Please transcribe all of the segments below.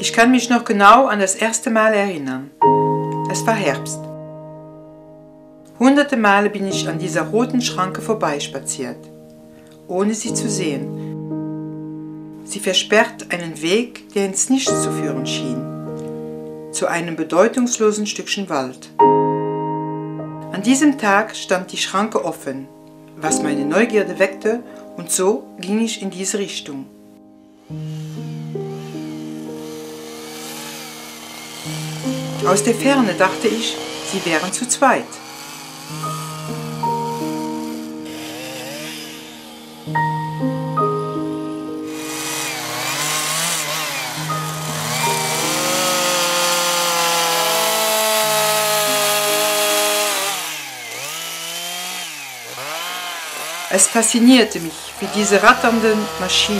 Ich kann mich noch genau an das erste Mal erinnern. Es war Herbst. Hunderte Male bin ich an dieser roten Schranke vorbeispaziert, ohne sie zu sehen. Sie versperrt einen Weg, der ins Nichts zu führen schien, zu einem bedeutungslosen Stückchen Wald. An diesem Tag stand die Schranke offen, was meine Neugierde weckte, und so ging ich in diese Richtung. Aus der Ferne dachte ich, sie wären zu zweit. Es faszinierte mich, wie diese ratternde Maschine,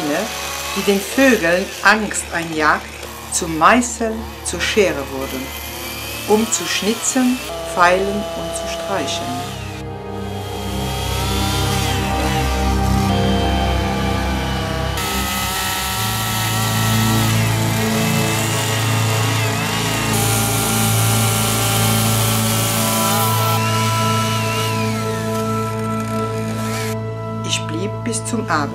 die den Vögeln Angst einjagt, zum Meißel, zur Schere wurden, um zu schnitzen, feilen und zu streichen. Ich blieb bis zum Abend.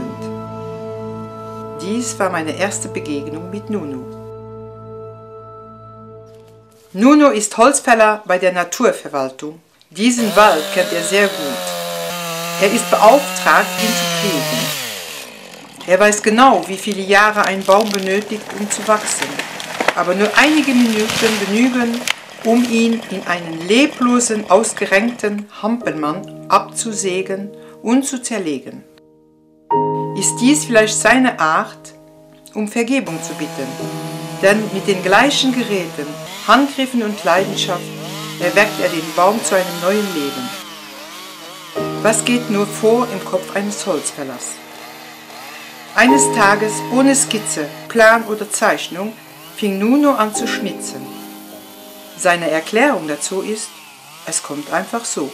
Dies war meine erste Begegnung mit Nunu. Nuno ist Holzfäller bei der Naturverwaltung. Diesen Wald kennt er sehr gut. Er ist beauftragt, ihn zu pflegen. Er weiß genau, wie viele Jahre ein Baum benötigt, um zu wachsen. Aber nur einige Minuten genügen, um ihn in einen leblosen, ausgerenkten Hampelmann abzusägen und zu zerlegen. Ist dies vielleicht seine Art, um Vergebung zu bitten? Denn mit den gleichen Geräten Handgriffen und Leidenschaft erweckt er den Baum zu einem neuen Leben. Was geht nur vor im Kopf eines Holzfällers? Eines Tages, ohne Skizze, Plan oder Zeichnung, fing Nuno an zu schnitzen. Seine Erklärung dazu ist, es kommt einfach so.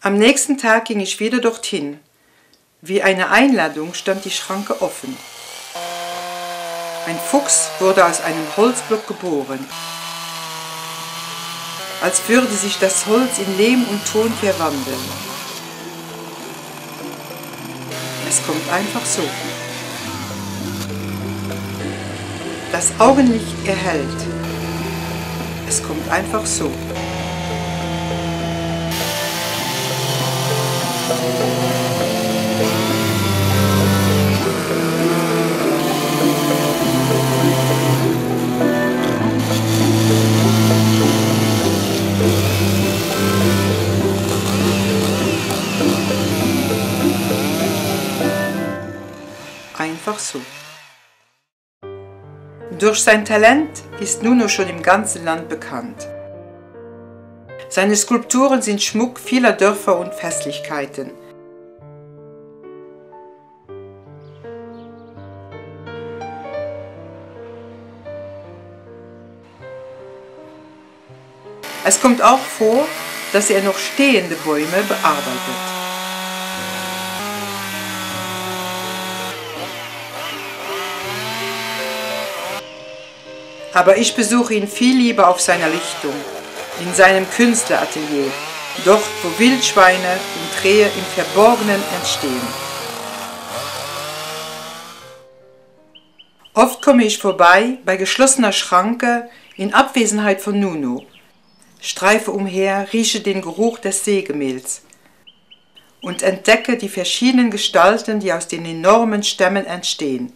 Am nächsten Tag ging ich wieder dorthin. Wie eine Einladung stand die Schranke offen. Ein Fuchs wurde aus einem Holzblock geboren. Als würde sich das Holz in Lehm und Ton verwandeln. Es kommt einfach so. Das Augenlicht erhellt. Es kommt einfach so. Durch sein Talent ist Nuno schon im ganzen Land bekannt. Seine Skulpturen sind Schmuck vieler Dörfer und Festlichkeiten. Es kommt auch vor, dass er noch stehende Bäume bearbeitet. Aber ich besuche ihn viel lieber auf seiner Lichtung, in seinem Künstleratelier, dort wo Wildschweine und Rehe im Verborgenen entstehen. Oft komme ich vorbei bei geschlossener Schranke in Abwesenheit von Nuno, streife umher, rieche den Geruch des Sägemehls und entdecke die verschiedenen Gestalten, die aus den enormen Stämmen entstehen.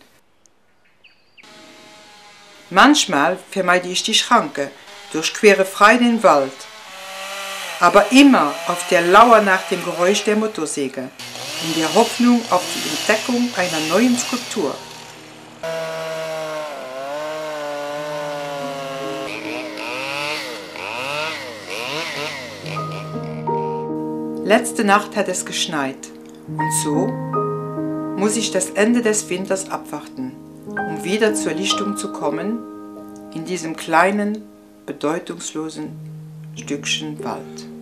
Manchmal vermeide ich die Schranke, durchquere frei den Wald, aber immer auf der Lauer nach dem Geräusch der Motorsäge, in der Hoffnung auf die Entdeckung einer neuen Skulptur. Letzte Nacht hat es geschneit und so muss ich das Ende des Winters abwarten um wieder zur Lichtung zu kommen in diesem kleinen, bedeutungslosen Stückchen Wald.